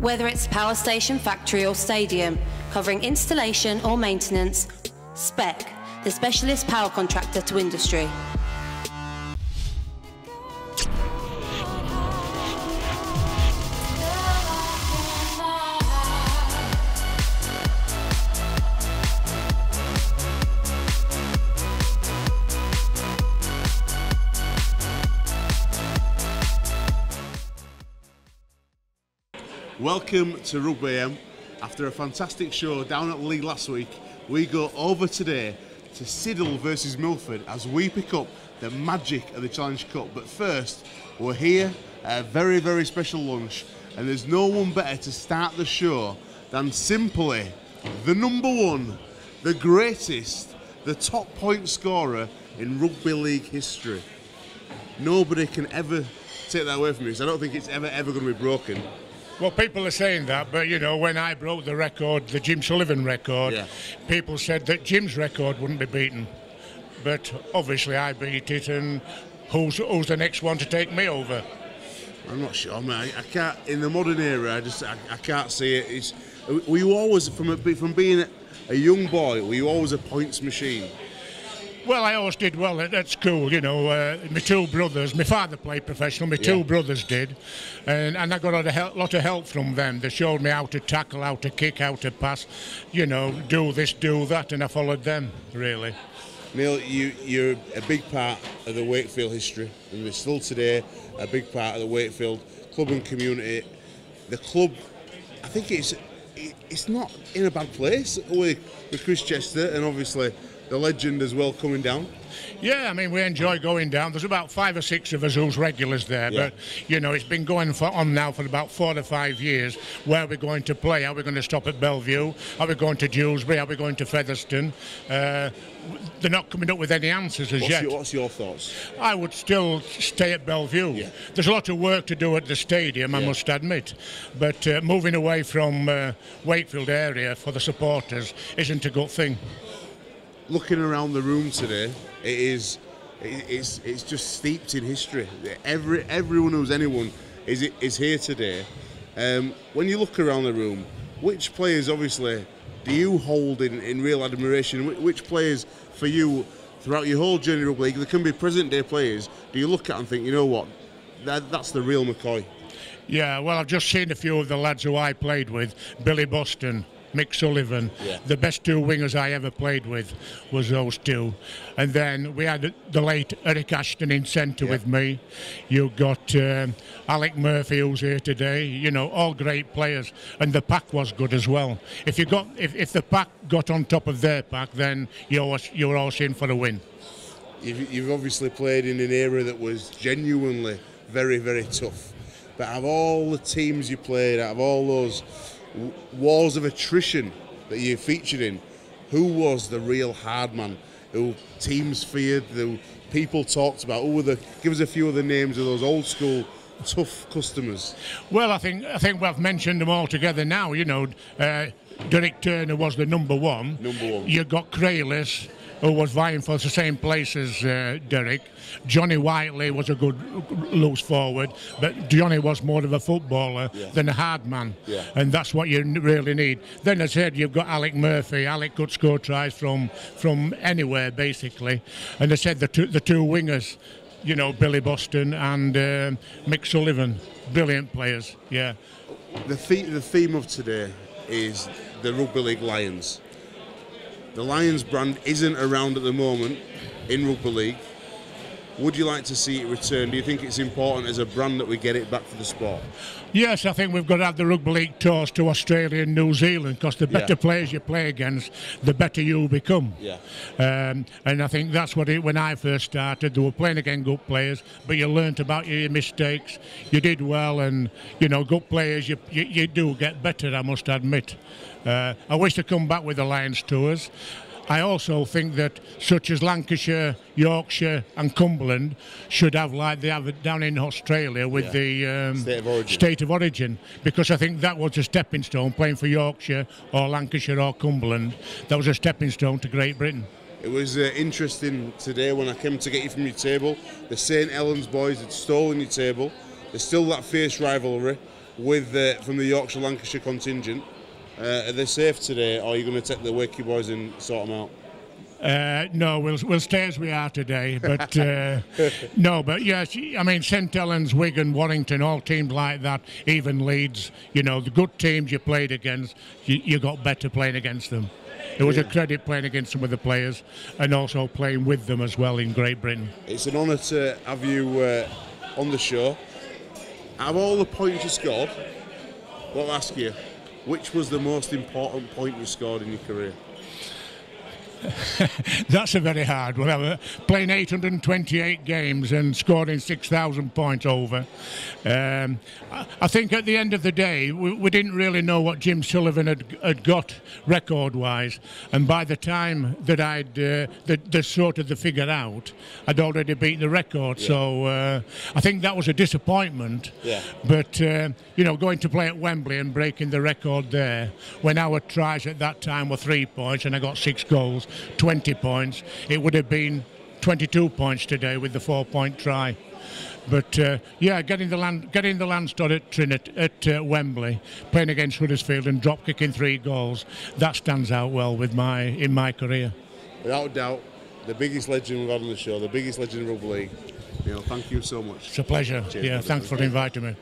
Whether it's power station, factory, or stadium, covering installation or maintenance, SPEC, the specialist power contractor to industry. Welcome to Rugby AM. After a fantastic show down at Leigh last week, we go over today to Siddle versus Milford as we pick up the magic of the Challenge Cup. But first, we're here at a very, very special lunch, and there's no one better to start the show than simply the number one, the greatest, the top point scorer in rugby league history. Nobody can ever take that away from me, so I don't think it's ever, ever going to be broken. Well, people are saying that, but you know, when I broke the record, the Jim Sullivan record, Yeah. people said that Jim's record wouldn't be beaten. But obviously, I beat it, and who's who's the next one to take me over? I'm not sure, man. I, can't. In the modern era, I just I, I can't see it. It's, were you always from a, from being a, a young boy? Were you always a points machine? Well, I always did well at, at school, you know. Uh, my two brothers, my father played professional, my two brothers did, and, and I got a lot of, help, lot of help from them. They showed me how to tackle, how to kick, how to pass, you know, do this, do that, and I followed them, really. Neil, you you're a big part of the Wakefield history, and you're still today a big part of the Wakefield club and community. The club, I think it's it's not in a bad place with with Chris Chester and obviously the legend as well coming down. Yeah, I mean, we enjoy going down. There's about five or six of us who's regulars there, Yeah. but you know, it's been going for, on now for about four to five years. Where are we going to play? Are we going to stop at Belle Vue? Are we going to Dewsbury? Are we going to Featherstone? Uh, they're not coming up with any answers as What's yet. your, what's your thoughts? I would still stay at Belle Vue. Yeah. There's a lot of work to do at the stadium, I Yeah. must admit. But uh, moving away from uh, Wakefield area for the supporters isn't a good thing. Looking around the room today, it is it's it's just steeped in history. Every everyone who's anyone is is here today. Um, when you look around the room, which players obviously do you hold in, in real admiration? Which players for you throughout your whole journey of league? There can be present day players. Do you look at and think, you know what, that, that's the real McCoy? Yeah, well, I've just seen a few of the lads who I played with Billy Boston, Mick Sullivan. Yeah. The best two wingers I ever played with was those two. And then we had the late Eric Ashton in centre Yeah. with me. You got um, Alec Murphy who's here today. You know, all great players. And the pack was good as well. If you got, if, if the pack got on top of their pack, then you're you're always in for a win. You've, you've obviously played in an era that was genuinely very, very tough. But out of all the teams you played, out of all those wars of attrition that you featured in, who was the real hard man? Who teams feared? Who people talked about? Who were the? Give us a few of the names of those old school tough customers. Well, I think I think we've mentioned them all together now. You know, uh, Derek Turner was the number one. Number one. You got Karalius, who was vying for the same place as uh, Derek. Johnny Whiteley was a good loose forward, but Johnny was more of a footballer Yeah. than a hard man, Yeah. and that's what you really need. Then, as I said, you've got Alec Murphy. Alec could score tries from from anywhere basically, and I said the two, the two wingers. You know, Billy Boston and um Mick Sullivan, brilliant players. Yeah. The, the the theme of today is the Rugby League Lions. The Lions brand isn't around at the moment in Rugby League. Would you like to see it return? Do you think it's important as a brand that we get it back to the sport? Yes, I think we've got to have the rugby league tours to Australia and New Zealand because the better Yeah. players you play against, the better you become. Yeah. Um, and I think that's what it, when I first started, they were playing against good players, but you learnt about your mistakes. You did well, and you know, good players, you you, you do get better. I must admit. Uh, I wish to come back with the Lions tours. I also think that such as Lancashire, Yorkshire, and Cumberland should have like they have it down in Australia with Yeah. the um, State of origin. state of origin, because I think that was a stepping stone playing for Yorkshire or Lancashire or Cumberland. That was a stepping stone to Great Britain. It was uh, interesting today when I came to get you from your table. The St Helens boys had stolen your table. There's still that fierce rivalry. with uh, from the Yorkshire Lancashire contingent. Uh, are they safe today, or are you going to take the Wakey boys and sort them out? Uh, no, we'll we'll stay as we are today. But uh, no, but yes, I mean St Helens, Wigan, Warrington, all teams like that, even Leeds. You know, the good teams you played against, you, you got better playing against them. It was yeah. a credit playing against some of the players and also playing with them as well in Great Britain. It's an honour to have you uh, on the show. Out of all the points you scored, I'll ask you, which was the most important point you scored in your career? That's a very hard one. Playing 828 games and scoring 6,000 points over. Um, I think at the end of the day, we, we didn't really know what Jim Sullivan had, had got record wise. And by the time that I'd uh, the, the sorted the figure out, I'd already beaten the record. Yeah. So uh, I think that was a disappointment. Yeah. But, uh, you know, going to play at Wembley and breaking the record there, when our tries at that time were three points and I got six goals, 20 points. It would have been 22 points today with the four-point try. But uh, yeah, getting the land, getting the Lance Todd at Trinity at uh, Wembley, playing against Huddersfield and drop kicking three goals, that stands out well with my in my career. Without doubt, the biggest legend we've had on the show, the biggest legend in rugby league. You know, thank you so much. It's a pleasure. Cheers, yeah, thanks for inviting me.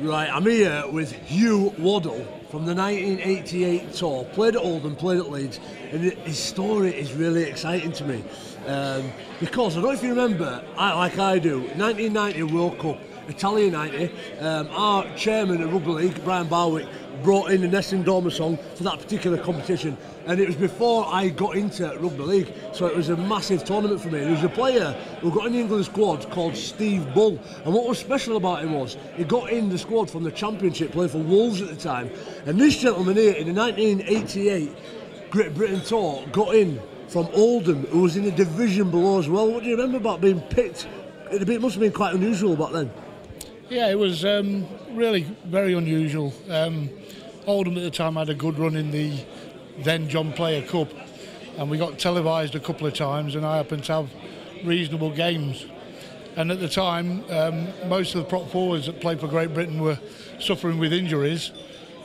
Right, I'm here with Hugh Waddell from the 1988 tour. Played at Oldham, played at Leeds, and his story is really exciting to me. Um, because I don't know if you remember, I, like I do, 1990 World Cup, Italia 90, um, our chairman of Rugby League, Brian Barwick, brought in the Nessun Dorma song for that particular competition and it was before I got into rugby league, so it was a massive tournament for me. There was a player who got in the England squad called Steve Bull, and what was special about him was he got in the squad from the Championship, playing for Wolves at the time. And this gentleman here in the 1988 Great Britain tour got in from Oldham, who was in the division below as well. What do you remember about being picked? It must have been quite unusual back then. Yeah, it was um, really very unusual. Um, Oldham at the time had a good run in the then John Player Cup, and we got televised a couple of times, and I happened to have reasonable games. And at the time, um, most of the prop forwards that played for Great Britain were suffering with injuries,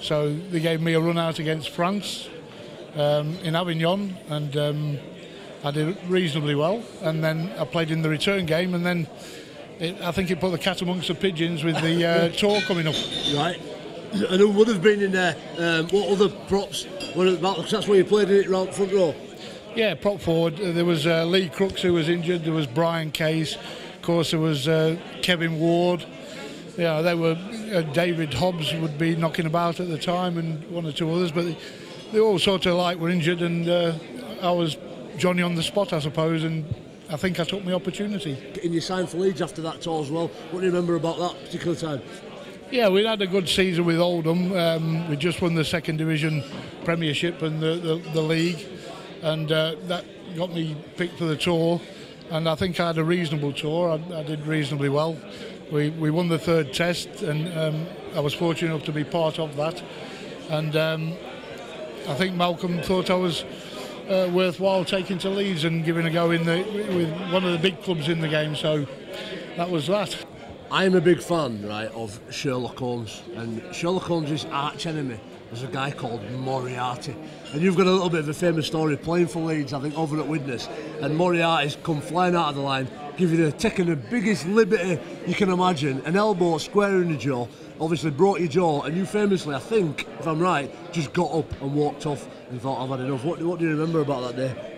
so they gave me a run out against France um, in Avignon, and um, I did reasonably well. And then I played in the return game, and then it, I think it put the cat amongst the pigeons with the uh, tour coming up. Right. And who would have been in there? Um, what other props were at Because that's where you played in it round front row. Yeah, prop forward. Uh, there was uh, Lee Crooks who was injured. There was Brian Case. Of course, there was uh, Kevin Ward. Yeah, they were. Uh, David Hobbs would be knocking about at the time, and one or two others. But they, they all sort of like were injured, and uh, I was Johnny on the spot, I suppose, and I think I took my opportunity. And you signed for Leeds after that tour as well. What do you remember about that particular time? Yeah, we had a good season with Oldham. Um, we just won the second division Premiership and the, the, the league, and uh, that got me picked for the tour. And I think I had a reasonable tour. I, I did reasonably well. We, we won the third test, and um, I was fortunate enough to be part of that. And um, I think Malcolm thought I was uh, worthwhile taking to Leeds and giving a go in the, with one of the big clubs in the game. So that was that. I'm a big fan, right, of Sherlock Holmes, and Sherlock Holmes' arch enemy is a guy called Moriarty. And you've got a little bit of a famous story playing for Leeds, I think, over at Widnes, and Moriarty's come flying out of the line, giving you taking the biggest liberty you can imagine, an elbow square in the jaw, obviously broke your jaw, and you famously, I think, if I'm right, just got up and walked off and thought, I've had enough. What, what do you remember about that day?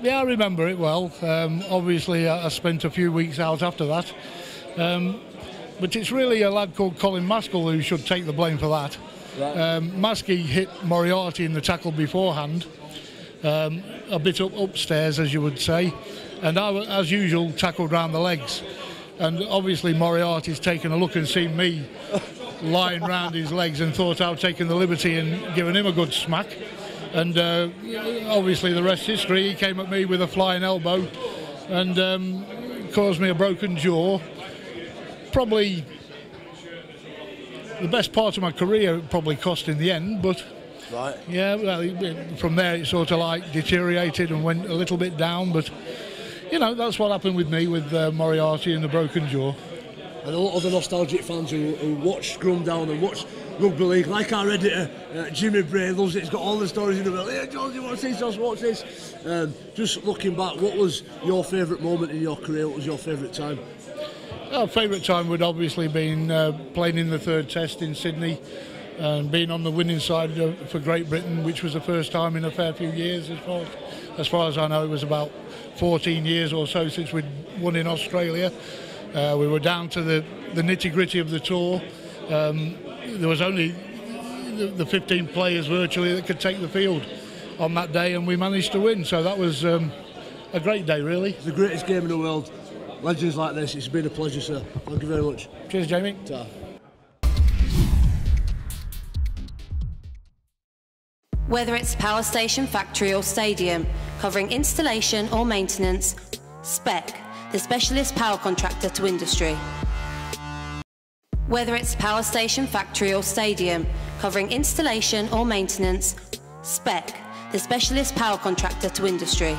Yeah, I remember it well. Um, obviously, I spent a few weeks out after that. Um, but it's really a lad called Colin Maskill who should take the blame for that. Right. Um, Maskey hit Moriarty in the tackle beforehand, um, a bit up upstairs, as you would say, and I, as usual, tackled round the legs. And obviously, Moriarty's taken a look and seen me lying round his legs and thought I'd taken the liberty and given him a good smack. And uh, obviously, the rest history. He came at me with a flying elbow and um, caused me a broken jaw probably the best part of my career probably cost in the end, but right. yeah, well, from there it sort of like deteriorated and went a little bit down, but you know that's what happened with me with uh, Moriarty and the broken jaw. and a lot of the nostalgic fans who, who watch Scrum Down and watch rugby league, like our editor uh, Jimmy Bray loves it. He's got all the stories in the world. Hey, Jonesy, what's this? Just what's this? Um, just looking back, what was your favourite moment in your career? What was your favourite time? Our favourite time would obviously been uh, playing in the third test in Sydney and being on the winning side for Great Britain, which was the first time in a fair few years, as far as, as, far as I know. It was about 14 years or so since we'd won in Australia. Uh, we were down to the, the nitty gritty of the tour. Um, there was only the, the 15 players virtually that could take the field on that day, and we managed to win. So that was um, a great day, really. the greatest game in the world. Legends like this, it's been a pleasure, sir. Thank you very much. Cheers, Jamie. Ta. Whether it's power station, factory or stadium, covering installation or maintenance, SPEC, the specialist power contractor to industry. Whether it's power station, factory or stadium, covering installation or maintenance, SPEC, the specialist power contractor to industry.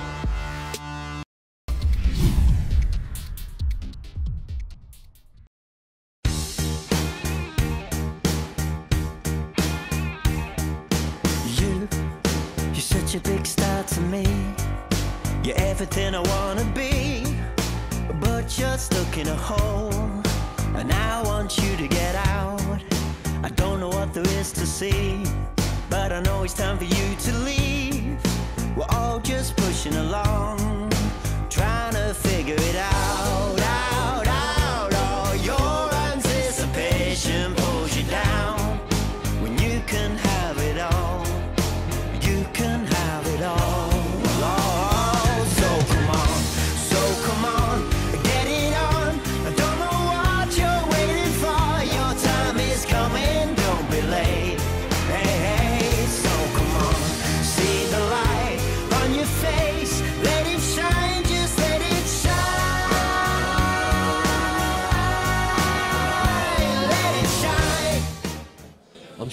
Everything I wanna be, but you're stuck in a hole, and I want you to get out. I don't know what there is to see, but I know it's time for you to leave. We're all just pushing along,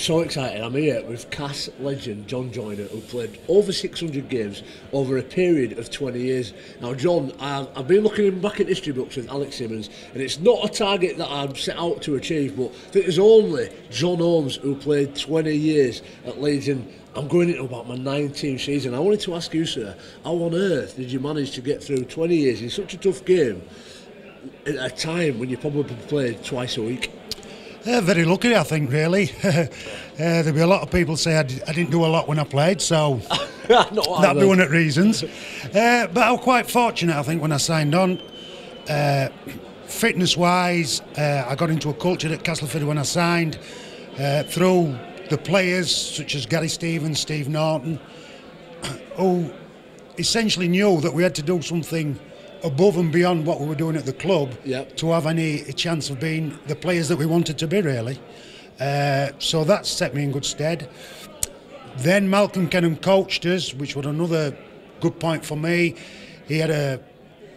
so excited. I'm here with Cass legend John Joyner, who played over 600 games over a period of 20 years. Now, John, I've, I've been looking back at history books with Alex Simmons, and it's not a target that I'm set out to achieve, but there's only John Holmes who played 20 years at Leeds, and I'm going into about my 19th season. I wanted to ask you, sir, how on earth did you manage to get through 20 years in such a tough game at a time when you probably played twice a week? Uh, very lucky, I think, really. uh, there'll be a lot of people say I, d- I didn't do a lot when I played, so that'll be one of the reasons. Uh, but I was quite fortunate, I think, when I signed on. Uh, fitness wise, uh, I got into a culture at Castleford when I signed uh, through the players such as Gary Stevens, Steve Norton, who essentially knew that we had to do something above and beyond what we were doing at the club Yep. to have any chance of being the players that we wanted to be, really. Uh, so that set me in good stead. Then Malcolm Kenham coached us, which was another good point for me. He had a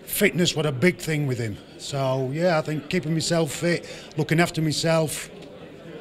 fitness was a big thing with him. So yeah, I think keeping myself fit, looking after myself,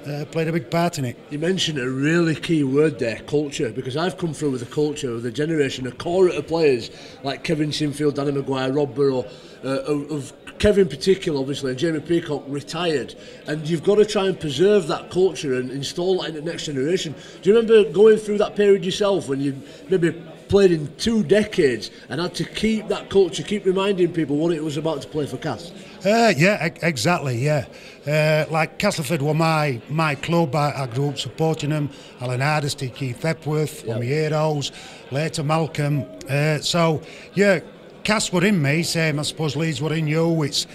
uh, played a big part in it. You mentioned a really key word there, culture, because I've come through with a culture of the generation, a core of players like Kevin Sinfield, Danny McGuire, Rob Burrow, uh, of, of Kevin particular, obviously, and Jamie Peacock retired, and you've got to try and preserve that culture and install that in the next generation. Do you remember going through that period yourself when you maybe played in two decades and had to keep that culture, keep reminding people what it was about to play for Cass? Uh, yeah, e- exactly. Yeah, uh, like Castleford were my my club. I, I grew up supporting them. Alan Hardisty, Keith Hepworth, were my heroes. Later Malcolm. Uh, so yeah, Cass were in me. Same, I suppose Leeds were in you. It's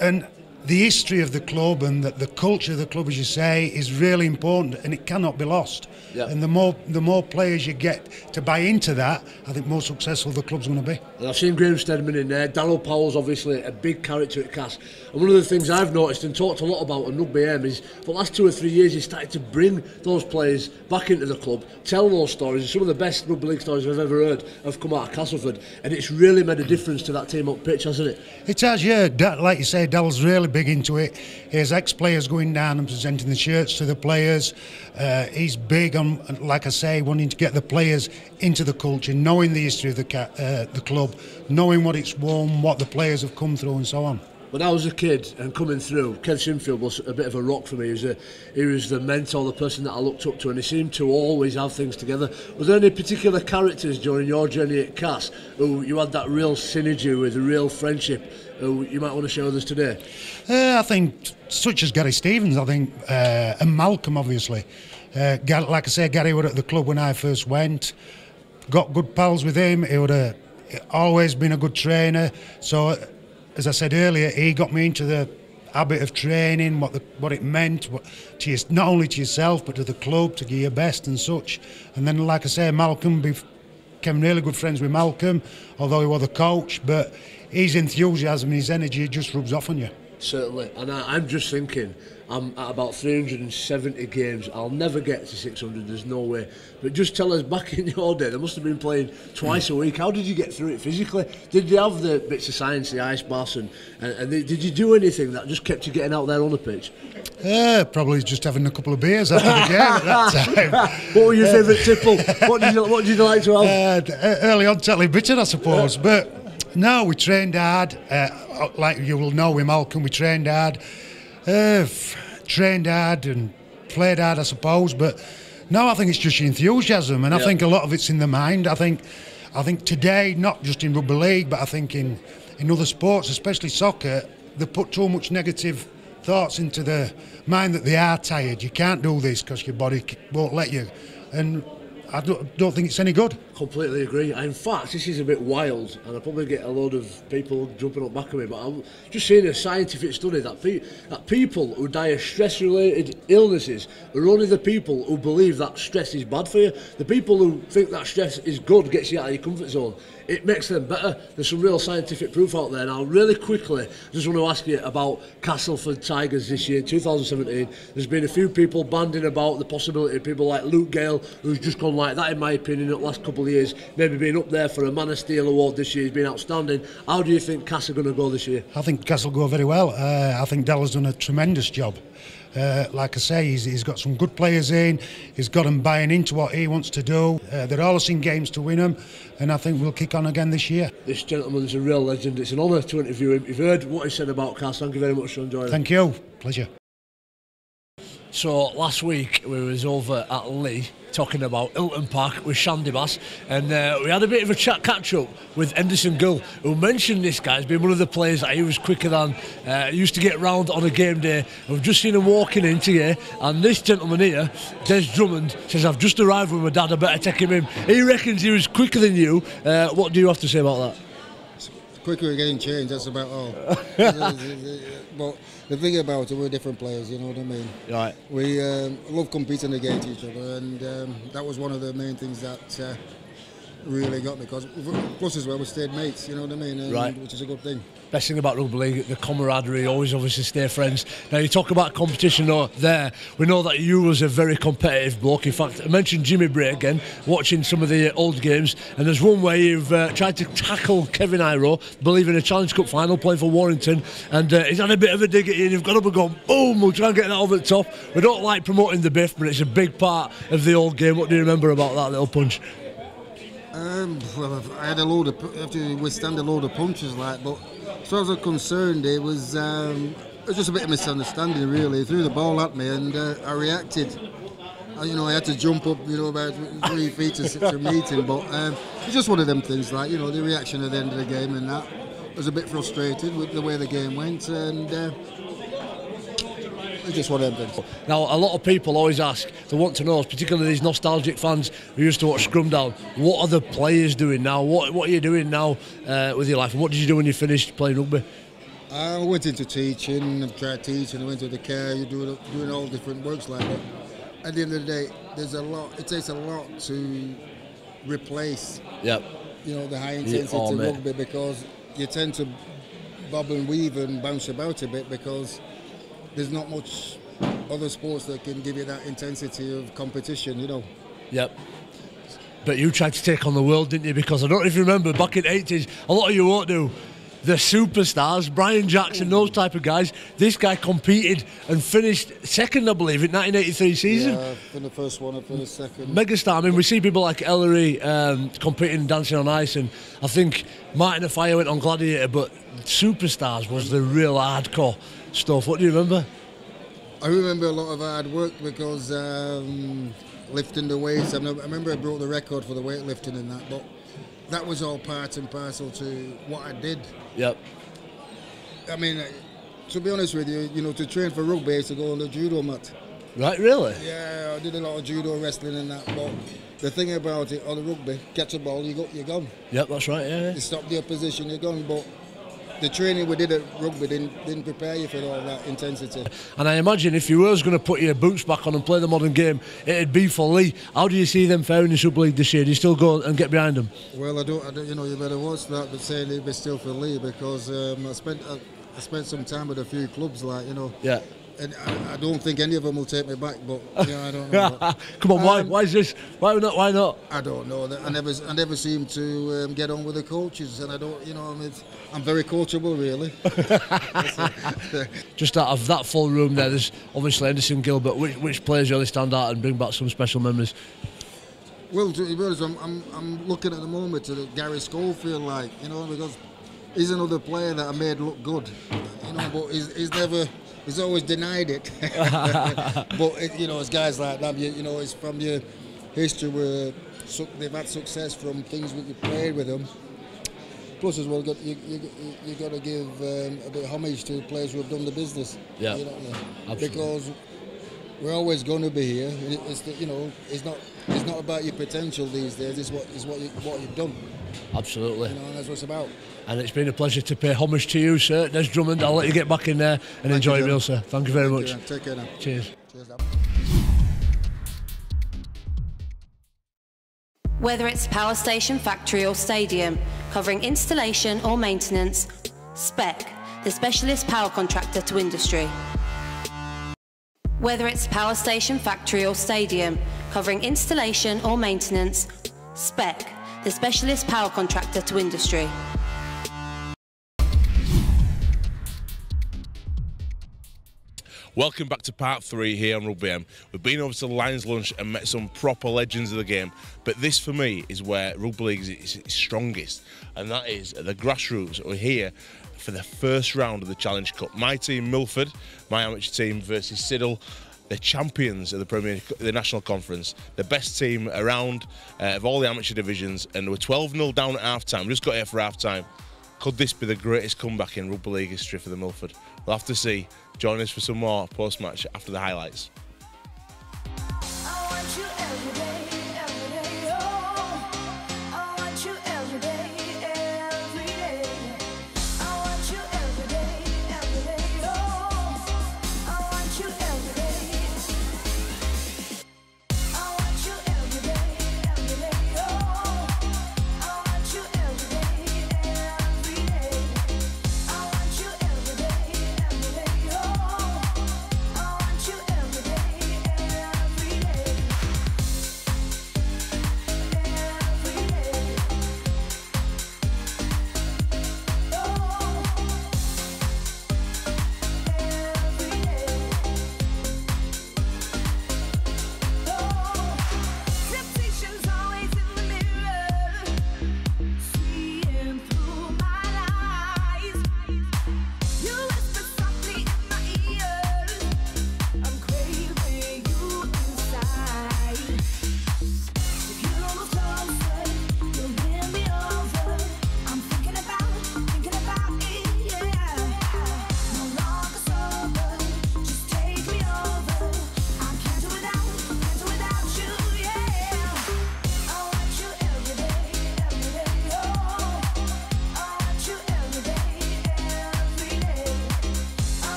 and the history of the club and the, the culture of the club, as you say, is really important and it cannot be lost. Yeah. And the more the more players you get to buy into that, I think more successful the club's going to be. And I've seen Graham Steadman in there. Daryl Powell's obviously a big character at Cass. And one of the things I've noticed and talked a lot about on Rugby M is for the last two or three years he's started to bring those players back into the club, tell those stories. Some of the best rugby league stories I've ever heard have come out of Castleford. And it's really made a difference to that team up pitch, hasn't it? It has, yeah. Like you say, Dall's really big into it. Has ex-players going down and presenting the shirts to the players. Uh, he's big on, like I say, wanting to get the players into the culture, knowing the history of the uh, the club, knowing what it's won, what the players have come through, and so on. When I was a kid and coming through, Kev Sinfield was a bit of a rock for me. He was, a, he was the mentor, the person that I looked up to, and he seemed to always have things together. Was there any particular characters during your journey at Cass who you had that real synergy with, a real friendship, who you might want to share with us today? Uh, I think such as Gary Stevens, I think, uh, and Malcolm, obviously. Uh, like I say, Gary was at the club when I first went. Got good pals with him. He would have always been a good trainer. So as I said earlier, he got me into the habit of training, what the, what it meant, what, to not only to yourself but to the club to give your best and such. And then, like I say, Malcolm became really good friends with Malcolm, although he was the coach. But his enthusiasm, and his energy, just rubs off on you. Certainly, and I, I'm just thinking I'm at about 370 games. I'll never get to 600. There's no way. But just tell us, back in your day, they must have been playing twice a week. How did you get through it physically? Did you have the bits of science, the ice baths, and, and, and did you do anything that just kept you getting out there on the pitch? Uh, probably just having a couple of beers after the game at that time. what were your favourite tipple? What did you what did you like to have? Uh, early on, Tetley Bitter, I suppose. But no, we trained hard. Uh, like you will know with Malcolm, we trained hard. Uh, trained hard and played hard, I suppose. But no, I think it's just enthusiasm, and I think a lot of it's in the mind. I think, I think today, not just in rugby league, but I think in in other sports, especially soccer, they put too much negative thoughts into the mind that they are tired. You can't do this because your body won't let you, and I don't, don't think it's any good. Completely agree. In fact, this is a bit wild, and I probably get a load of people jumping up back of me. But I'm just seeing a scientific study that pe- that people who die of stress-related illnesses are only the people who believe that stress is bad for you. The people who think that stress is good gets you out of your comfort zone it makes them better. There's some real scientific proof out there. Now, really quickly, I just want to ask you about Castleford Tigers this year, 2017. There's been a few people banding about the possibility of people like Luke Gale, who's just gone like that, in my opinion, in the last couple of years, maybe being up there for a Man of Steel award this year. He's been outstanding. How do you think Cass are going to go this year? I think Cass will go very well. Uh, I think Della's done a tremendous job. Uh, like I say, he's, he's got some good players in. He's got them buying into what he wants to do. Uh, they're all in games to win them, and I think we'll kick on again this year. This gentleman is a real legend. It's an honour to interview him. You've heard what he said about Cass. Thank you very much for enjoying Thank you. Pleasure. So last week we was over at Leigh talking about Hilton Park with Shandy Bass, and uh, we had a bit of a chat catch up with Henderson Gill, who mentioned this guy as being one of the players that he was quicker than, uh, used to get round on a game day. We've just seen him walking into here, and this gentleman here, Des Drummond, says, I've just arrived with my dad, I better take him in. He reckons he was quicker than you. Uh, what do you have to say about that? Quicker getting changed, that's about all. but the thing about it, we're different players. You know what I mean? Right. We um, love competing against each other, and um, that was one of the main things that uh, really got me. Because plus as well, we stayed mates. You know what I mean? And, right. Which is a good thing best thing about rugby league, the camaraderie, always obviously stay friends. Now you talk about competition though, there, we know that you was a very competitive bloke. In fact, I mentioned Jimmy Bray again, watching some of the old games, and there's one where you've uh, tried to tackle Kevin Iro, believe in a Challenge Cup final, playing for Warrington, and uh, he's had a bit of a dig at you, and you've got up and gone, boom, we'll try and get that over the top. We don't like promoting the biff, but it's a big part of the old game. What do you remember about that little punch? Um, well, I had a load of, I have to withstand a load of punches, like, but as far as I'm concerned, it was um, it was just a bit of misunderstanding really. He threw the ball at me and uh, I reacted. I, you know, I had to jump up, you know, about three feet to, to meet him. But um, it's just one of them things, like you know, the reaction at the end of the game and that. I was a bit frustrated with the way the game went and. Uh, just one of them things. Now, a lot of people always ask, they want to know, particularly these nostalgic fans who used to watch Scrum Down, what are the players doing now? What, what are you doing now uh, with your life? And what did you do when you finished playing rugby? I went into teaching, I tried teaching, I went into the care, you're doing, doing all different works like that. At the end of the day, there's a lot, it takes a lot to replace yep. you know, the high intensity oh, rugby because you tend to bob and weave and bounce about a bit because there's not much other sports that can give you that intensity of competition, you know. Yep. But you tried to take on the world, didn't you? Because I don't know if you remember back in the 80s, a lot of you won't do. the superstars, Brian Jackson, those type of guys. This guy competed and finished second, I believe, in 1983 season. Yeah, in the first one, I finished second. Megastar. I mean, we see people like Ellery um, competing, dancing on ice, and I think Martin Offiah went on Gladiator, but Superstars was the real hardcore stuff. What do you remember? I remember a lot of hard work because um, lifting the weights. I remember I broke the record for the weightlifting and that, but that was all part and parcel to what I did. Yep. I mean, to be honest with you, you know, to train for rugby, I used to go on the judo mat. Right, really? Yeah, I did a lot of judo, wrestling, and that. But the thing about it, on the rugby, catch a ball, you go, you're gone. Yep, that's right. Yeah. yeah. You stop the opposition, you're gone. But the training we did at rugby didn't, didn't prepare you for all that intensity. And I imagine if you was going to put your boots back on and play the modern game, it'd be for Leigh. How do you see them faring in Super League this year? Do you still go and get behind them? Well, I don't, I don't you know, you better watch that, but saying it'd be still for Leigh because um, I spent I, I spent some time with a few clubs, like you know. Yeah. And I, I don't think any of them will take me back, but yeah, I don't know. Come on, why, Um, why is this? Why not? Why not? I don't know. I never, I never seem to um, get on with the coaches, and I don't, you know, I mean, I'm very coachable, really. Just out of that full room there, there's obviously Anderson Gilbert. Which, which players really stand out and bring back some special memories? Well, to be honest, I'm, I'm, I'm looking at the moment at Garry Schofield, like, you know, because he's another player that I made look good, you know, but he's, he's never, he's always denied it. but, it, you know, it's guys like that, you, you know, it's from your history where they've had success from things that you played with them. Plus, as well, you, you, you got to give um, a bit of homage to players who have done the business. Yeah, you know, I mean? because we're always going to be here. It's the, you know, it's not it's not about your potential these days. It's what it's what you, what you've done. Absolutely. You know, that's what it's about. And it's been a pleasure to pay homage to you, sir. Des Drummond, I'll let you get back in there and Thank enjoy you, your meal, sir. Thank you very Thank much. you, Take care now. Cheers. Cheers. Whether it's power station, factory or stadium, covering installation or maintenance, SPEC, the specialist power contractor to industry. Whether it's power station, factory or stadium, covering installation or maintenance, SPEC, the specialist power contractor to industry. Welcome back to part three here on Rugby M. We've been over to the Lions Lunch and met some proper legends of the game, but this for me is where Rugby League is its strongest, and that is at the grassroots. We're here for the first round of the Challenge Cup. My team, Milford, my amateur team versus Siddle. The champions of the Premier, the National Conference, the best team around uh, of all the amateur divisions, and we're 12 0 down at half time. Just got here for half time. Could this be the greatest comeback in Rugby League history for the Milford? We'll have to see. Join us for some more post match after the highlights.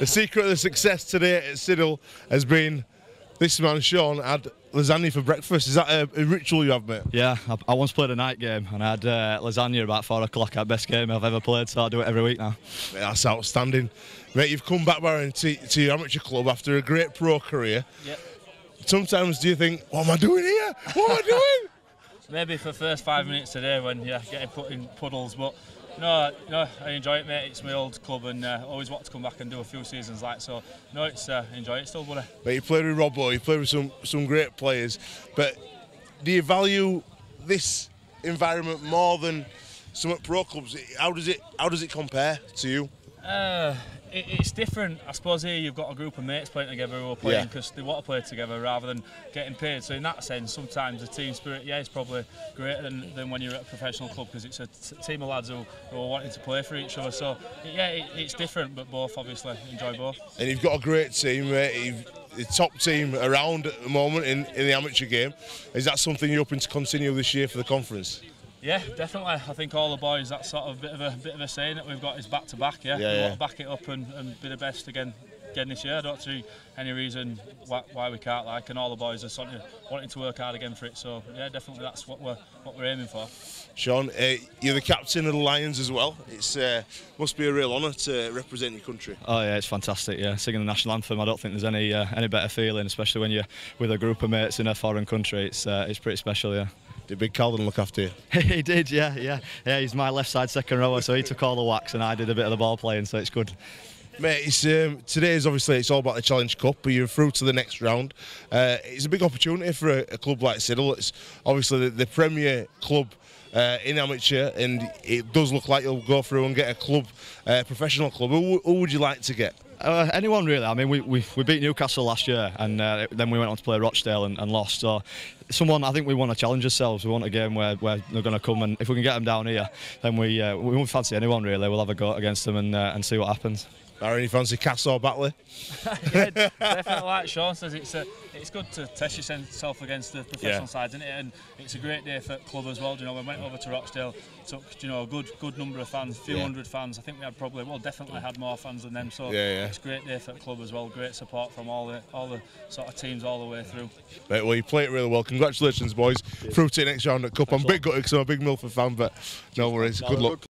The secret of the success today at Siddle has been this man, Sean, had lasagna for breakfast. Is that a, a ritual you have, mate? Yeah, I, I, once played a night game and I had uh, lasagna about four o'clock at best game I've ever played, so I do it every week now. Mate, that's outstanding. Mate, you've come back, Baron, to, to your amateur club after a great pro career. Yep. Sometimes do you think, what am I doing here? What am I doing? Maybe for the first five minutes today when you're getting put in puddles, but no, no, I enjoy it, mate. It's my old club, and uh, always want to come back and do a few seasons like so. No, it's uh, enjoy it still, buddy. But you played with Robbo, you played with some some great players. But do you value this environment more than some pro clubs? How does it how does it compare to you? Uh, it, it's different. I suppose here you've got a group of mates playing together who are playing because yeah. they want to play together rather than getting paid. So in that sense, sometimes the team spirit, yeah, is probably greater than, than when you're at a professional club because it's a team of lads who, who are wanting to play for each other. So yeah, it, it's different, but both obviously enjoy both. And you've got a great team, mate. You've, the top team around at the moment in, in the amateur game. Is that something you're hoping to continue this year for the conference? Yeah, definitely. I think all the boys, that sort of bit of a bit of a saying that we've got is back to back. Yeah, Yeah, we yeah. want to back it up and, and be the best again. Again this year, I don't see any reason why, why we can't. Like, and all the boys are sort of wanting to work hard again for it. So yeah, definitely that's what we're what we're aiming for. Sean, uh, you're the captain of the Lions as well. It's uh, must be a real honour to represent your country. Oh yeah, it's fantastic. Yeah, singing the national anthem. I don't think there's any uh, any better feeling, especially when you're with a group of mates in a foreign country. It's uh, it's pretty special. Yeah. Did Big Calden look after you? he did. Yeah, yeah, yeah. He's my left side second rower, so he took all the wax and I did a bit of the ball playing. So it's good. Mate, it's, um, today is obviously it's all about the Challenge Cup, but you're through to the next round. Uh, it's a big opportunity for a, a club like Siddle. It's obviously the, the premier club uh, in amateur, and it does look like you'll go through and get a club, uh, professional club. Who, who would you like to get? Uh, anyone really. I mean, we, we, we beat Newcastle last year, and uh, then we went on to play Rochdale and, and lost. So, someone I think we want to challenge ourselves. We want a game where, where they're going to come, and if we can get them down here, then we uh, we won't fancy anyone really. We'll have a go against them and uh, and see what happens. Aaron, you fancy Cass or Batley? yeah, definitely like Sean says, it's a, it's good to test yourself against the professional Yeah. sides, isn't it? And it's a great day for the club as well. Do You know, we went over to Rochdale, took you know a good good number of fans, a few Yeah. hundred fans. I think we had probably well definitely had more fans than them. So Yeah, yeah. it's a great day for the club as well. Great support from all the all the sort of teams all the way through. Right, well, you play it really well. Congratulations, boys. Through to the next round at Cup. I'm a bit gutted because I'm a big Milford fan, but no worries. Good luck.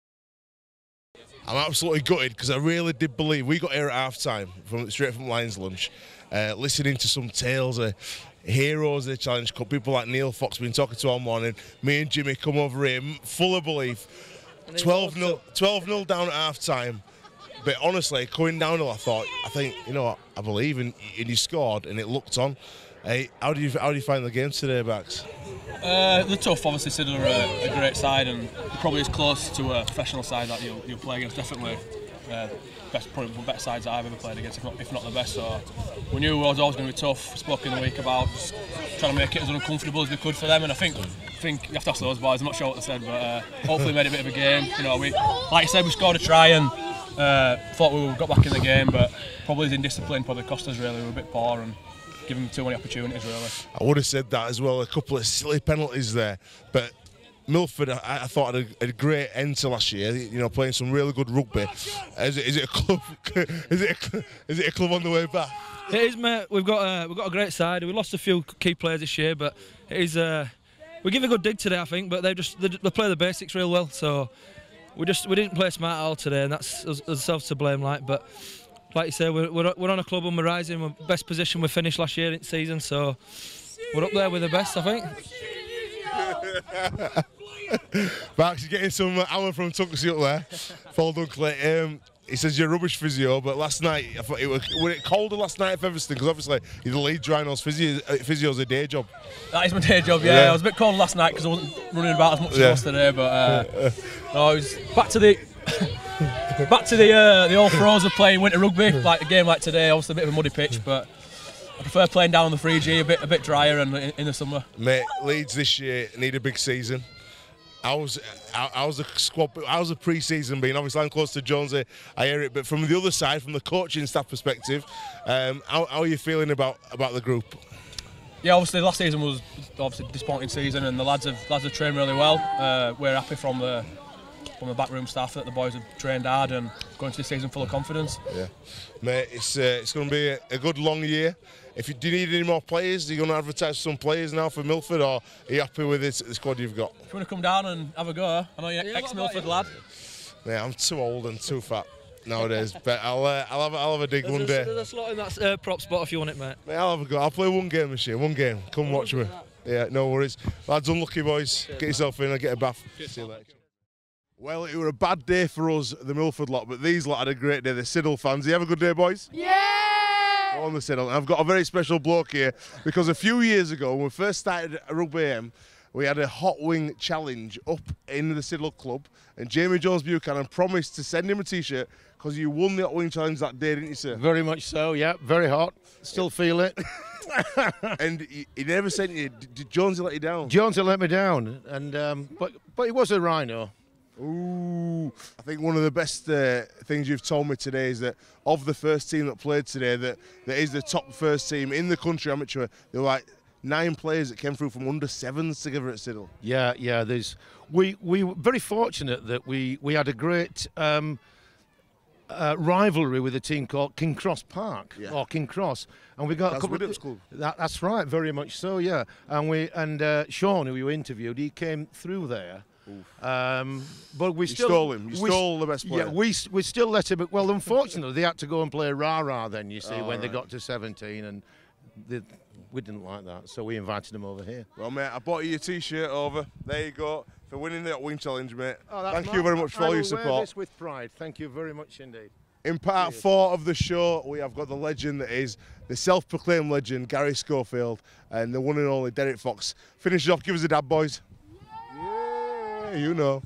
I'm absolutely gutted because I really did believe we got here at half time from straight from Lions lunch, uh, listening to some tales of heroes of the Challenge Cup. People like Neil Fox been talking to all morning. Me and Jimmy come over here full of belief. 12 0 12 0 down at half time. But honestly, going down, I thought, I think, you know, what, I believe, and, and you scored, and it looked on. Hey, how do you how do you find the game today, Bax? Uh, they're tough. Obviously, Siddle are a, a great side and probably as close to a professional side that you'll, you'll play against. Definitely, uh, best probably the better sides I've ever played against, if not, if not the best. So we knew it was always going to be tough. Spoke in the week about trying to make it as uncomfortable as we could for them, and I think I think you have to ask those boys. I'm not sure what they said, but uh, hopefully made it a bit of a game. You know, we like I said, we scored a try and uh, thought we got back in the game, but probably the indiscipline probably cost us. Really, we were a bit poor and given too many opportunities. Really. I would have said that as well. A couple of silly penalties there, but Milford, I, I thought had a, a great end to last year. You know, playing some really good rugby. Is it, is it a club? Is it a, is it a club on the way back? It is, mate. We've got a, we've got a great side. We lost a few key players this year, but it is. Uh, we give a good dig today, I think. But they just they, they play the basics real well. So we just we didn't play smart at all today, and that's us- ourselves to blame. Like, but like you say, we're, we're, we're on a club and we're rising. We're best position we finished last year in season, so we're up there with the best, I think. Max, you're getting some hour from Tunksy up there. Paul Dunkley. Um, he says you're a rubbish physio, but last night, I thought it was, was it colder last night at Featherstone? Because obviously you're the Leeds Rhinos physio, uh, physio's a day job. That is my day job, yeah. Yeah. I was a bit cold last night because I wasn't running about as much Yeah. as I was today, but uh, no, I was back to the back to the uh, the old throws of playing winter rugby, like a game like today. Obviously, a bit of a muddy pitch, but I prefer playing down on the 3G, a bit a bit drier and in, in the summer. Mate, Leeds this year need a big season. How's how- how's the squad? How's the pre-season been? Obviously, I'm close to Jonesy. I hear it, but from the other side, from the coaching staff perspective, um, how, how are you feeling about about the group? Yeah, obviously last season was obviously a disappointing season, and the lads have lads have trained really well. Uh, we're happy from the from the backroom staff that the boys have trained hard and going to the season full of confidence. Yeah, mate, it's uh, it's going to be a, a, good long year. If you do you need any more players, are you going to advertise some players now for Milford, or are you happy with this, the squad you've got? If you want to come down and have a go, I know you're yeah, ex-Milford lad. Mate, I'm too old and too fat nowadays, but I'll uh, I'll have I'll have a dig there's one a, day. There's a slot in that uh, prop spot if you want it, mate. mate. I'll have a go. I'll play one game this year. One game. Come watch me. Yeah, no worries. Lads, unlucky boys. Get yourself in. I get a bath. See you later. Well, it were a bad day for us, the Milford lot, but these lot had a great day. The Siddal fans. You have a good day, boys? Yeah! On the Siddal. And I've got a very special bloke here because a few years ago, when we first started Rugby AM, we had a hot wing challenge up in the Siddal Club, and Jamie Jones Buchanan promised to send him a T-shirt because you won the hot wing challenge that day, didn't you, sir? Very much so. Yeah, very hot. Still feel it. and he, he, never sent you. Did Jonesy let you down? Jonesy let me down, and um, but but he was a rhino. Ooh, I think one of the best uh, things you've told me today is that of the first team that played today, that that is the top first team in the country amateur. There were like nine players that came through from under sevens together at Siddal. Yeah, yeah. There's we we were very fortunate that we we had a great. Um, uh, rivalry with a team called King Cross Park Yeah. or King Cross, and we got That's a couple of club. That, that's right, very much so, yeah. And we and uh, Sean, who you interviewed, he came through there. Um, but we You still stole him. You we stole the best player. Yeah, we we still let him. Well, unfortunately, they had to go and play rah rah. Then you see Oh, when they got to 17, and they, we didn't like that, so we invited them over here. Well, mate, I bought you a T-shirt over. There you go for winning the hot wing challenge, mate. Oh, that's Thank you very much for I all your will wear support. this with pride. Thank you very much indeed. In part four of the show, we have got the legend that is the self-proclaimed legend, Garry Schofield, and the one and only Deryck Fox. Finish it off, give us a dab, boys. You know.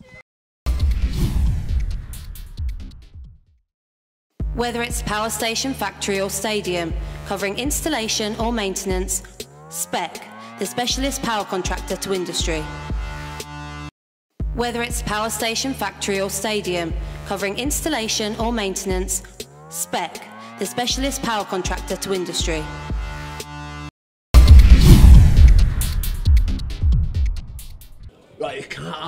Whether it's power station, factory or stadium, covering installation or maintenance, SPEC, the specialist power contractor to industry. Whether it's power station, factory or stadium, covering installation or maintenance, SPEC, the specialist power contractor to industry.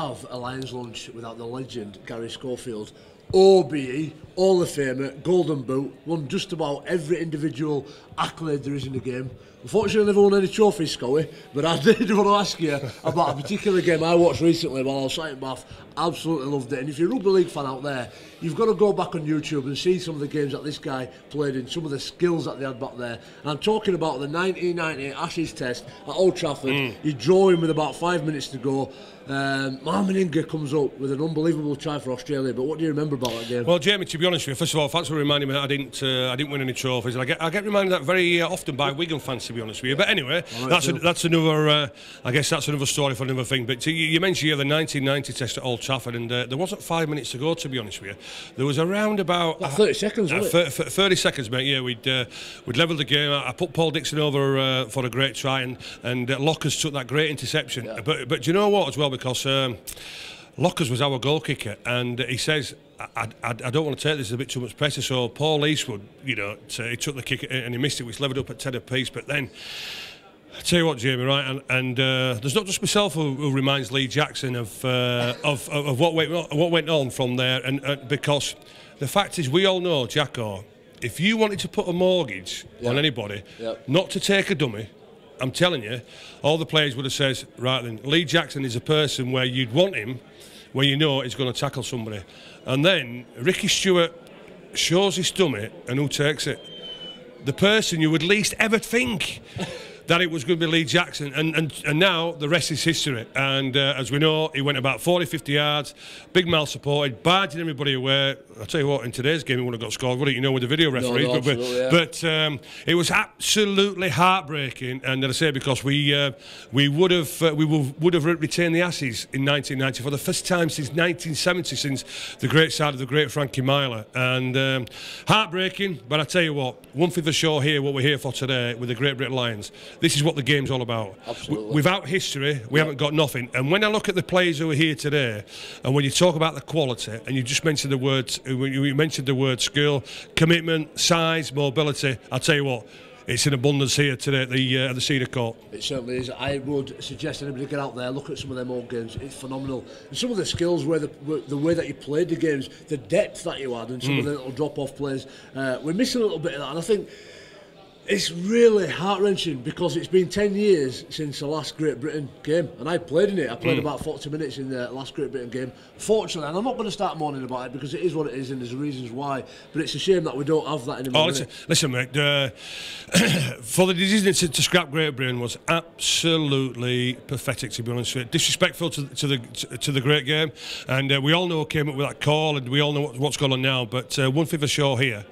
have a Lions lunch without the legend Gary Schofield. OBE, All the Famer, Golden Boot, won just about every individual accolade there is in the game. Unfortunately, I never won any trophies, Scully, but I did want to ask you about a particular game I watched recently while I was sitting bath. Absolutely loved it. And if you're a rugby league fan out there, you've got to go back on YouTube and see some of the games that this guy played in, some of the skills that they had back there. And I'm talking about the 1998 Ashes Test at Old Trafford. You draw him with about five minutes to go. Um, Mal Meninga comes up with an unbelievable try for Australia. But what do you remember about that game? Well, Jamie, to be honest with you, first of all, thanks for reminding me that I didn't, uh, I didn't win any trophies. And I get, I get reminded that very uh, often by Wigan fans, to be honest with you. But anyway, right, that's a, that's another. Uh, I guess that's another story for another thing. But you, you mentioned here the 1990 test at Old Trafford, and uh, there wasn't five minutes to go. To be honest with you, there was around about About 30 seconds, uh, wasn't thir- it? thir- 30 seconds, mate. Yeah, we'd uh, we'd levelled the game. I, I put Paul Dixon over uh, for a great try, and and uh, Lockers took that great interception. But but do you know what as well? Because um, Lockers was our goal kicker, and he says. I, I, I don't want to take this a bit too much pressure. So Paul Eastwood, you know, he took the kick and he missed it, which levelled up at ten apiece. But then, I tell you what, Jamie, right? And, and uh, there's not just myself who, who reminds Lee Jackson of, uh, of, of of what went what went on from there, and uh, because the fact is, we all know, Jacko, if you wanted to put a mortgage on anybody, not to take a dummy. I'm telling you, all the players would have said, right then, Lee Jackson is a person where you'd want him, where you know he's going to tackle somebody. And then Ricky Stuart shows his dummy, and who takes it? the person you would least ever think that it was going to be Lee Jackson. And, and, and now the rest is history. And uh, as we know, he went about 40, 50 yards, big mal supported, barging everybody away. I'll tell you what, in today's game, he wouldn't have got scored, would it? You know, with the video referees. no, but but, yeah. but um, it was absolutely heartbreaking. And as I say, because we uh, we would have uh, we would, would have retained the Ashes in 1990 for the first time since 1970, since the great side of the great Frankie Myler. And um, heartbreaking, but I tell you what, one thing for sure here, what we're here for today with the Great Britain Lions, this is what the game's all about. Absolutely. Without history, we haven't got nothing. And when I look at the players who are here today, and when you talk about the quality, and you just mentioned the words, you mentioned the word skill, commitment, size, mobility, I'll tell you what. it's in abundance here today at the uh, at the Cedar Court. It certainly is. I would suggest anybody get out there, look at some of them old games. It's phenomenal. And some of the skills, where the, the way that you played the games, the depth that you had, and some Mm. of the little drop-off plays, uh, we're missing a little bit of that. And I think it's really heart-wrenching because it's been 10 years since the last Great Britain game and I played in it. I played Mm. about 40 minutes in the last Great Britain game. Fortunately, and I'm not going to start mourning about it because it is what it is and there's reasons why, but it's a shame that we don't have that anymore. Oh, listen, listen, mate. Uh, for the decision to, to scrap Great Britain was absolutely pathetic, to be honest with you. Disrespectful to, to the to, to the great game, and uh, we all know who came up with that call, and we all know what, what's going on now. But uh, one thing for sure here,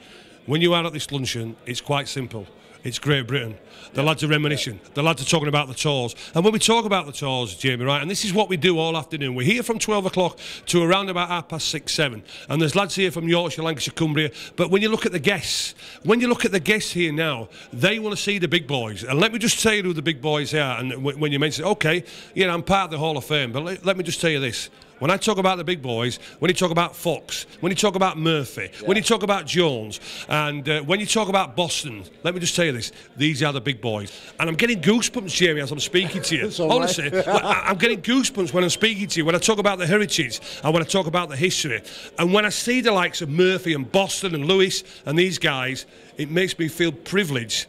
when you are at this luncheon, it's quite simple. It's Great Britain. The lads are reminiscing. The lads are talking about the tours. And when we talk about the tours, Jamie, right, and this is what we do all afternoon. We're here from 12 o'clock to around about half past six, seven. And there's lads here from Yorkshire, Lancashire, Cumbria. But when you look at the guests, when you look at the guests here now, they want to see the big boys. And let me just tell you who the big boys are. And when you mention, okay, you know, I'm part of the Hall of Fame, but let, let me just tell you this. When I talk about the big boys, when you talk about Fox, when you talk about Murphy, when you talk about Jones, and uh, when you talk about Boston, let me just tell you this: these are the big boys. And I'm getting goosebumps, Jamie, as I'm speaking to you. Honestly, I'm getting goosebumps when I'm speaking to you. When I talk about the heritage, and when I talk about the history, and when I see the likes of Murphy and Boston and Lewis and these guys, it makes me feel privileged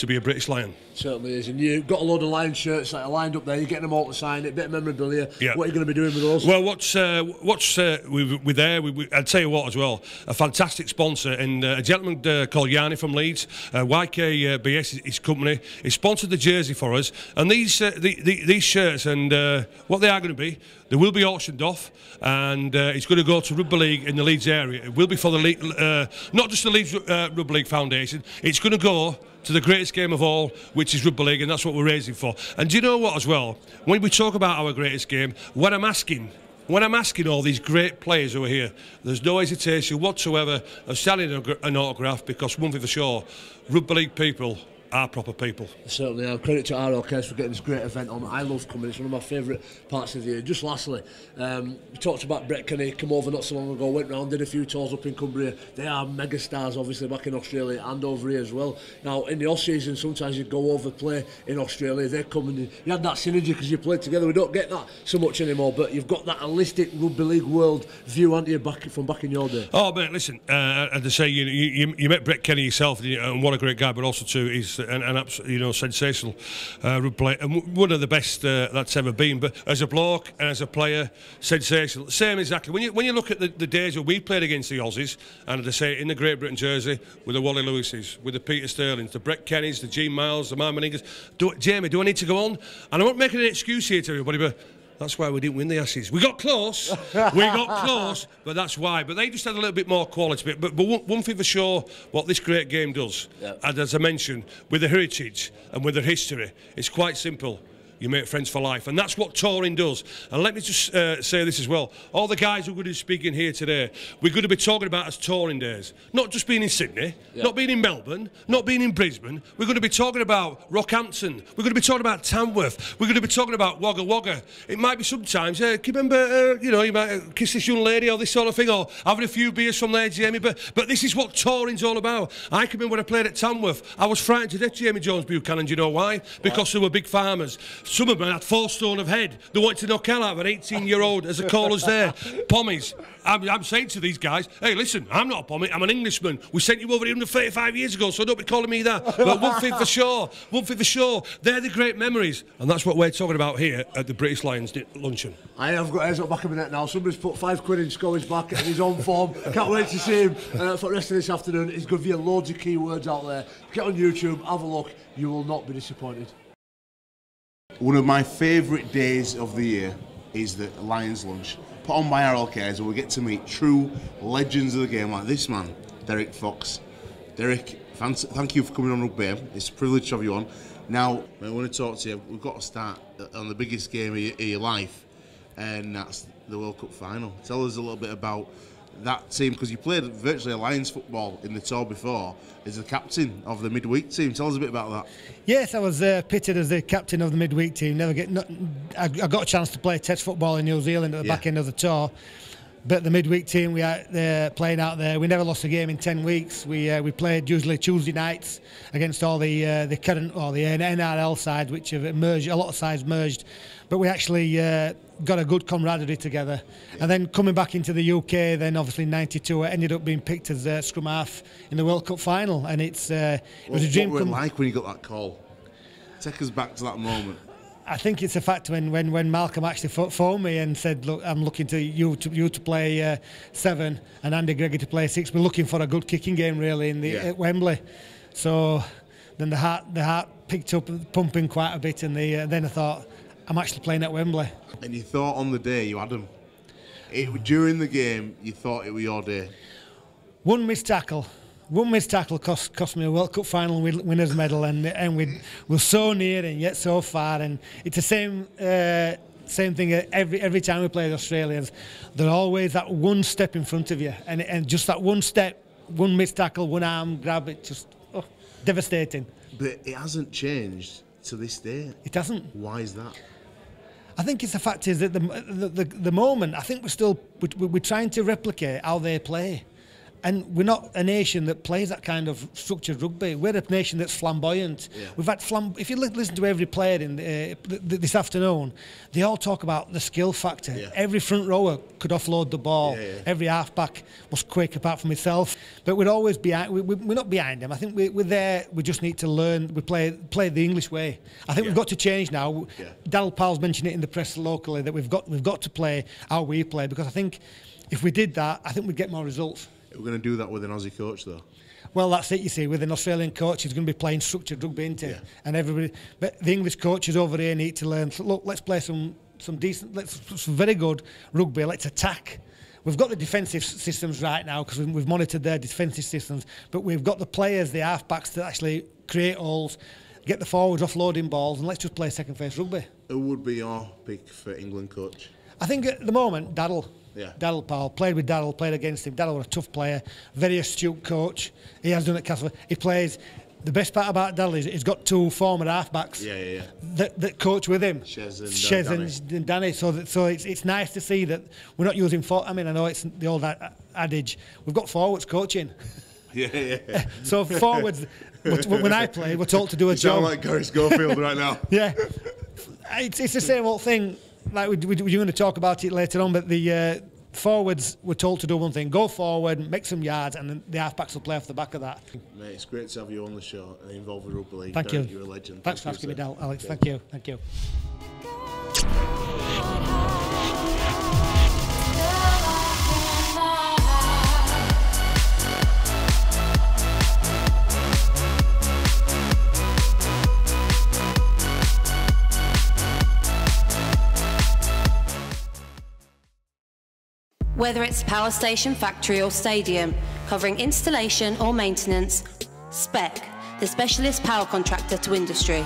to be a British Lion. Certainly is. And you've got a load of Lion shirts that are lined up there. You're getting them all to sign it, bit of memorabilia. Yeah. What are you going to be doing with those? Well, what's uh, what's uh, we, we're there? We, we, I'll tell you what as well. A fantastic sponsor and uh, a gentleman uh, called Yanni from Leeds, uh, YKBS, is his company. He sponsored the jersey for us, and these uh, the, the, these shirts and uh, what they are going to be. They will be auctioned off, and uh, it's going to go to Rugby League in the Leeds area. It will be for the Le- uh, not just the Leeds uh, Rugby League Foundation. It's going to go to the greatest game of all, which is rugby league, and that's what we're raising for. And do you know what, as well? When we talk about our greatest game, what I'm asking. When I'm asking all these great players who are here, there's no hesitation whatsoever of an an autograph because one thing for sure, rugby league people are proper people. Certainly, uh, credit to RLKS for getting this great event on. I love coming. It's one of my favourite parts of the year. Just lastly, um, we talked about Brett Kenny. Come over not so long ago. Went round, did a few tours up in Cumbria. They are mega stars, obviously back in Australia and over here as well. Now in the off season, sometimes you go over play in Australia. They come and you had that synergy because you played together. We don't get that so much anymore. But you've got that holistic rugby league world view, aren't you, back from back in your day? Oh, mate, listen, uh, and to say you, you you met Brett Kenny yourself, and what a great guy, but also too he's an, an absolute, you know sensational uh, and one of the best uh, that's ever been. But as a bloke and as a player, sensational. Same exactly. When you when you look at the, the days where we played against the Aussies, and to say in the Great Britain jersey with the Wally Lewises, with the Peter Sterlings, the Brett Kennys, the Gene Miles, the Mal Meningas, do, Jamie, do I need to go on? And I'm not making an excuse here to everybody, but. That's why we didn't win the Ashes. We got close. we got close, but that's why. But they just had a little bit more quality. But, but, one, one thing for sure, what this great game does, and as I mentioned, with the heritage and with the history, it's quite simple. You make friends for life, and that's what touring does. And let me just uh, say this as well: all the guys who are going to be speaking here today, we're going to be talking about as touring days, not just being in Sydney, Yeah. not being in Melbourne, not being in Brisbane. We're going to be talking about Rockhampton. We're going to be talking about Tamworth. We're going to be talking about Wagga Wagga. It might be sometimes. Uh, can you remember? Uh, you know, you might uh, kiss this young lady or this sort of thing, or having a few beers from there, Jamie. But but this is what touring's all about. I can remember when I played at Tamworth. I was frightened to death, Jamie Jones Buchanan. Do you know why? Because they were big farmers. Some of them had four stone of head. They wanted to knock hell out of an 18-year-old as a callers there. Pommies. I'm, I'm saying to these guys, hey, listen, I'm not a pommy. I'm an Englishman. We sent you over here 135 years ago, so don't be calling me that. But one thing for sure, one thing for sure, they're the great memories, and that's what we're talking about here at the British Lions luncheon. I have got eyes up back of my net now. Somebody's put five quid in Scully's back and he's on form. Can't wait to see him uh, for the rest of this afternoon. He's going to be loads of keywords out there. Get on YouTube, have a look. You will not be disappointed. One of my favourite days of the year is the Lions lunch, put on by RLKs, where we get to meet true legends of the game like this man, Deryck Fox. Deryck, thank you for coming on Rugby. It's a privilege to have you on. Now, I want to talk to you. We've got to start on the biggest game of your, of your life, and that's the World Cup final. Tell us a little bit about that team because you played virtually Lions football in the tour before as the captain of the midweek team. Tell us a bit about that. Yes, I was uh, pitted as the captain of the midweek team. Never get. Not, I, I got a chance to play Test football in New Zealand at the Yeah. back end of the tour, but the midweek team we are uh, playing out there, we never lost a game in 10 weeks. We uh, we played usually Tuesday nights against all the uh, the current or the NRL sides, which have merged. A lot of sides merged, but we actually uh, got a good camaraderie together. And then coming back into the UK, then obviously '92, I ended up being picked as uh, scrum half in the World Cup final, and it's uh, it was a dream what were it like when you got that call? Take us back to that moment. I think it's a fact when, when, when Malcolm actually phoned me and said, "Look, I'm looking to you to you to play uh, seven and Andy Gregor to play six. We're looking for a good kicking game really in the Yeah. at Wembley." So then the heart the heart picked up pumping quite a bit, and the, uh, then I thought, "I'm actually playing at Wembley." And you thought on the day you had him. It, during the game, you thought it was your day. One missed tackle. One missed tackle cost cost me a World Cup final winners medal, and and we were so near and yet so far. And it's the same uh, same thing every every time we play the Australians. They're always that one step in front of you, and and just that one step, one missed tackle, one arm grab, it just oh, devastating. But it hasn't changed to this day. It hasn't. Why is that? I think it's the fact is that the the, the, the moment I think we're still we're, we're trying to replicate how they play, and we're not a nation that plays that kind of structured rugby. We're a nation that's flamboyant. Yeah. We've had flam. If you listen to every player in uh, th- th- this afternoon, they all talk about the skill factor. Every front rower could offload the ball. Yeah, yeah. Every halfback was quick, apart from myself. But we're always behind. We, we're not behind them. I think we, we're there. We just need to learn. We play play the English way. I think we've got to change now. Yeah. Daryl Powell's mentioned it in the press locally that we've got we've got to play how we play because I think if we did that, I think we'd get more results. We're going to do that with an Aussie coach, though. Well, that's it. You see, with an Australian coach, he's going to be playing structured rugby, isn't he? And everybody, but the English coaches over here need to learn. Look, let's play some some decent, let's some very good rugby. Let's attack. We've got the defensive systems right now because we've, monitored their defensive systems, but we've got the players, the halfbacks, to actually create holes, get the forwards offloading balls, and let's just play second phase rugby. Who would be your pick for England coach? I think at the moment, Daryl. Yeah. Daryl Powell. Played with Daryl, played against him. Daryl was a tough player, very astute coach. He has done it at Castle. He plays. The best part about Daryl is he's got two former halfbacks Yeah, yeah, yeah. that, that coach with him. Shez and, Shez and, Danny. So, that, so it's, it's nice to see that we're not using. For, I mean, I know it's the old adage. We've got forwards coaching. Yeah, yeah. yeah. So forwards, when I play, we're told to do a You job. sound like Garry Schofield right now. yeah, it's, it's the same old thing. Like we, we, we're going to talk about it later on, but the uh, forwards were told to do one thing: go forward, make some yards, and then the halfbacks will play off the back of that. Mate, it's great to have you on the show and involved with rugby league. Thank Deryck, you. You're a legend. Thanks for Thank you, asking me. Dal, Alex. Okay. Thank you. Thank you. Whether it's power station, factory or stadium, covering installation or maintenance, SPEC, the specialist power contractor to industry.